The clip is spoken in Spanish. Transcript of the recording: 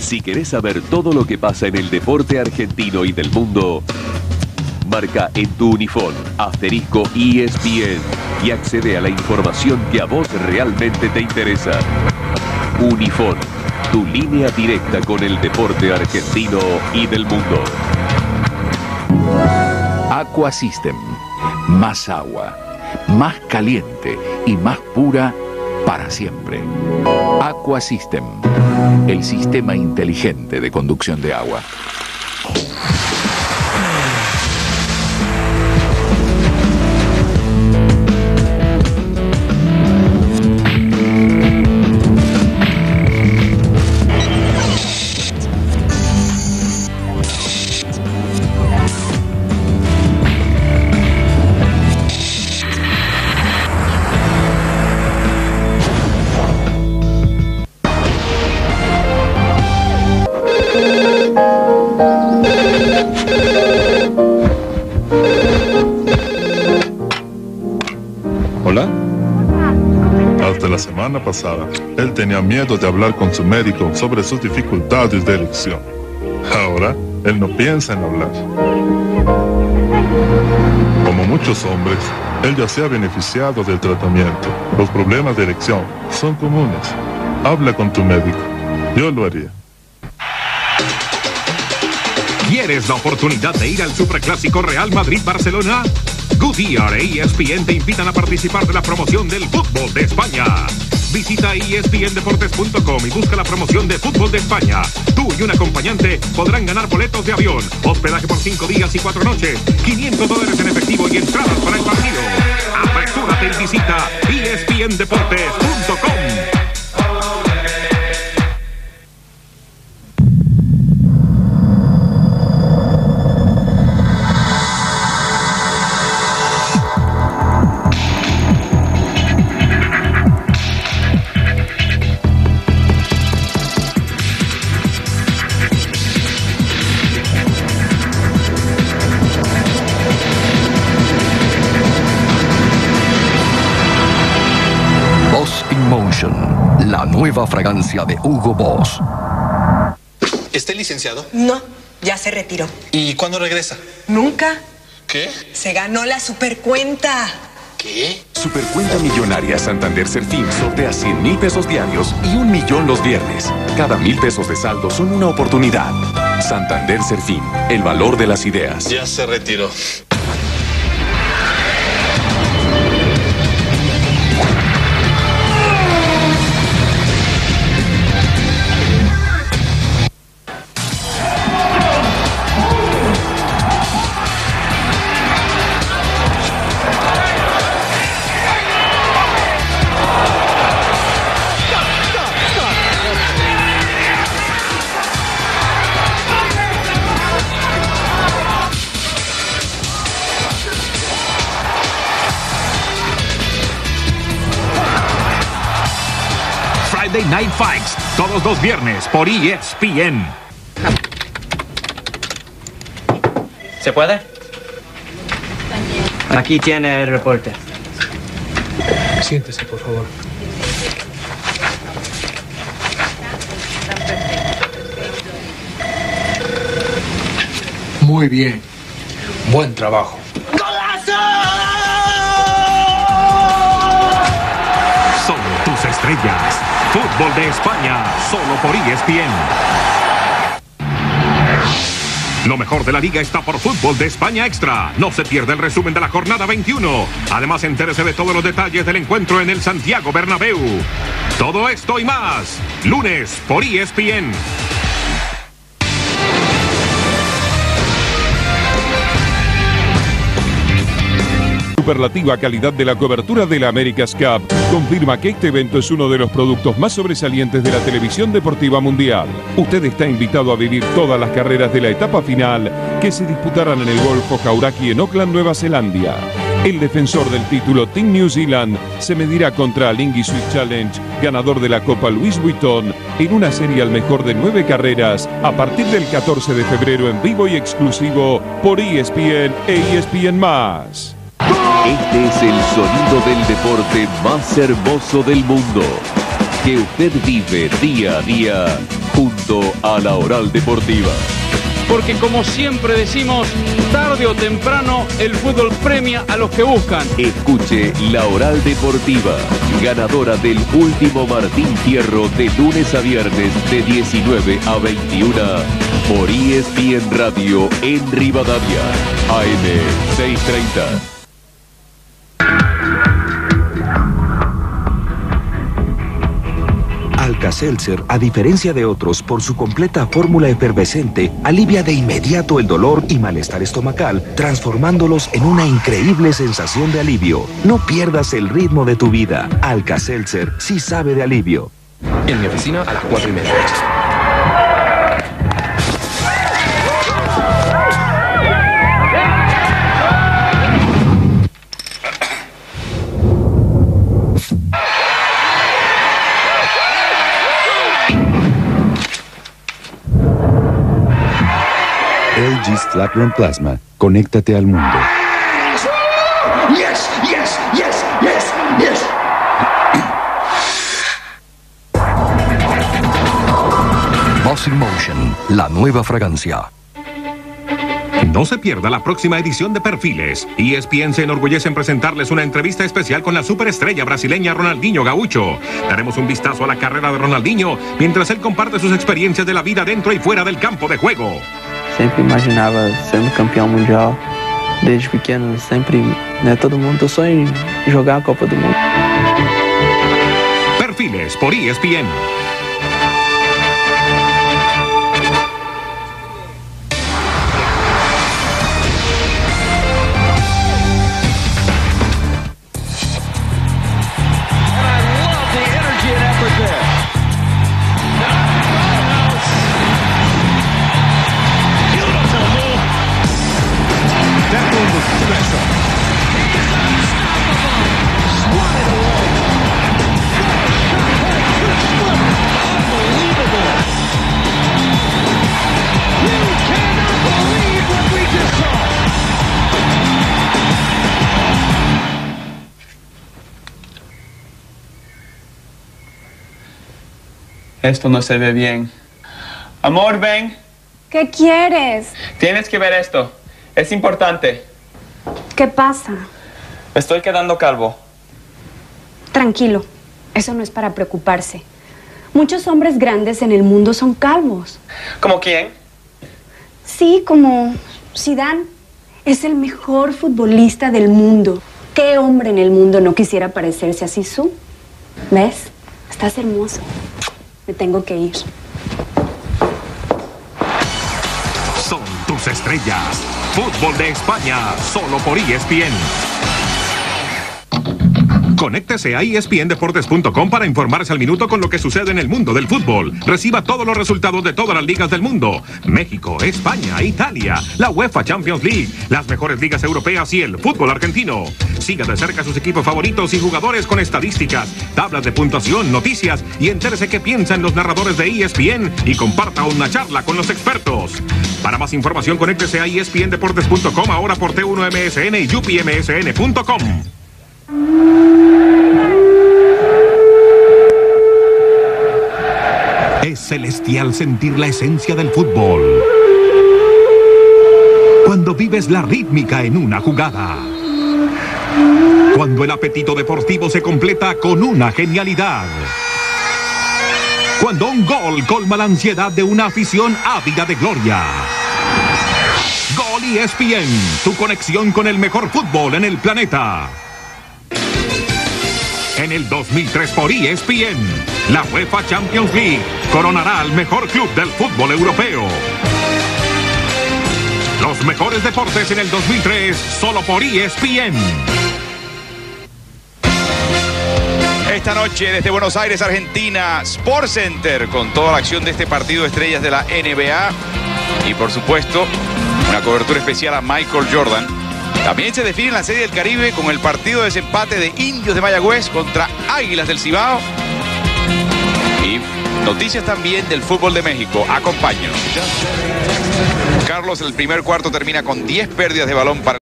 Si querés saber todo lo que pasa en el deporte argentino y del mundo, marca en tu uniform asterisco ESPN y accede a la información que a vos realmente te interesa. Uniform, tu línea directa con el deporte argentino y del mundo. Aqua System. Más agua, más caliente y más pura para siempre. Aqua System. El sistema inteligente de conducción de agua. Pasada, él tenía miedo de hablar con su médico sobre sus dificultades de erección. Ahora, él no piensa en hablar. Como muchos hombres, él ya se ha beneficiado del tratamiento. Los problemas de erección son comunes. Habla con tu médico. Yo lo haría. ¿Quieres la oportunidad de ir al Superclásico Real Madrid-Barcelona? Goodyear e ESPN te invitan a participar de la promoción del fútbol de España. Visita espndeportes.com y busca la promoción de fútbol de España. Tú y un acompañante podrán ganar boletos de avión, hospedaje por cinco días y cuatro noches, 500 dólares en efectivo y entradas para el partido. Apresúrate y visita la nueva fragancia de Hugo Boss. ¿Está licenciado? No, ya se retiró. ¿Y cuándo regresa? Nunca. ¿Qué? Se ganó la supercuenta. ¿Qué? Supercuenta Millonaria Santander Serfín sortea 100 mil pesos diarios y un millón los viernes. Cada mil pesos de saldo son una oportunidad. Santander Serfín, el valor de las ideas. Ya se retiró. Friday Night Fights, todos los viernes por ESPN. ¿Se puede? Aquí tiene el reporte. Siéntese, por favor. Muy bien. Buen trabajo. Son tus estrellas. Fútbol de España, solo por ESPN. Lo mejor de la liga está por Fútbol de España Extra. No se pierda el resumen de la jornada 21. Además, entérese de todos los detalles del encuentro en el Santiago Bernabéu. Todo esto y más. Lunes por ESPN. Superlativa calidad de la cobertura de la America's Cup confirma que este evento es uno de los productos más sobresalientes de la televisión deportiva mundial. Usted está invitado a vivir todas las carreras de la etapa final que se disputarán en el Golfo Jauraki en Auckland, Nueva Zelanda. El defensor del título Team New Zealand se medirá contra Lingy Sweet Challenge, ganador de la Copa Louis Vuitton, en una serie al mejor de nueve carreras a partir del 14 de febrero en vivo y exclusivo por E ESPN e ESPN+. Este es el sonido del deporte más hermoso del mundo, que usted vive día a día junto a la Oral Deportiva. Porque como siempre decimos, tarde o temprano el fútbol premia a los que buscan. Escuche La Oral Deportiva, ganadora del último Martín Fierro de lunes a viernes de 19 a 21 por ESPN Radio en Rivadavia, AM 630. Alka-Seltzer, a diferencia de otros, por su completa fórmula efervescente, alivia de inmediato el dolor y malestar estomacal, transformándolos en una increíble sensación de alivio. No pierdas el ritmo de tu vida. Alka-Seltzer sí sabe de alivio. En mi oficina a las cuatro y media. LG Slapron Plasma. Conéctate al mundo. Yes, yes, yes, yes, yes. Boss in Motion, la nueva fragancia. No se pierda la próxima edición de Perfiles. ESPN se enorgullece en presentarles una entrevista especial con la superestrella brasileña Ronaldinho Gaucho. Daremos un vistazo a la carrera de Ronaldinho mientras él comparte sus experiencias de la vida dentro y fuera del campo de juego. Sempre imaginava sendo campeão mundial. Desde pequeno, sempre, né, todo mundo sonha em jogar a Copa do Mundo. Perfiles por ESPN. Esto no se ve bien. Amor, ven. ¿Qué quieres? Tienes que ver esto. Es importante. ¿Qué pasa? Estoy quedando calvo. Tranquilo, eso no es para preocuparse. Muchos hombres grandes en el mundo son calvos. ¿Como quién? Sí, como Zidane. Es el mejor futbolista del mundo. ¿Qué hombre en el mundo no quisiera parecerse a Sisu? ¿Ves? Estás hermoso. Me tengo que ir. Fútbol de España, solo por ESPN. Conéctese a espndeportes.com para informarse al minuto con lo que sucede en el mundo del fútbol. Reciba todos los resultados de todas las ligas del mundo. México, España, Italia, la UEFA Champions League, las mejores ligas europeas y el fútbol argentino. Siga de cerca sus equipos favoritos y jugadores con estadísticas, tablas de puntuación, noticias y entérese qué piensan los narradores de ESPN y comparta una charla con los expertos. Para más información, conéctese a espndeportes.com ahora por T1MSN y UPMSN.com. Es celestial sentir la esencia del fútbol. Cuando vives la rítmica en una jugada. Cuando el apetito deportivo se completa con una genialidad. Cuando un gol colma la ansiedad de una afición ávida de gloria. Gol y ESPN, tu conexión con el mejor fútbol en el planeta. En el 2003 por ESPN, la UEFA Champions League coronará al mejor club del fútbol europeo. Los mejores deportes en el 2003 solo por ESPN. Esta noche desde Buenos Aires, Argentina, Sport Center con toda la acción de este partido de estrellas de la NBA y por supuesto una cobertura especial a Michael Jordan. También se define la Serie del Caribe con el partido de desempate de Indios de Mayagüez contra Águilas del Cibao. Y noticias también del fútbol de México. Acompáñenos. Carlos, el primer cuarto termina con 10 pérdidas de balón para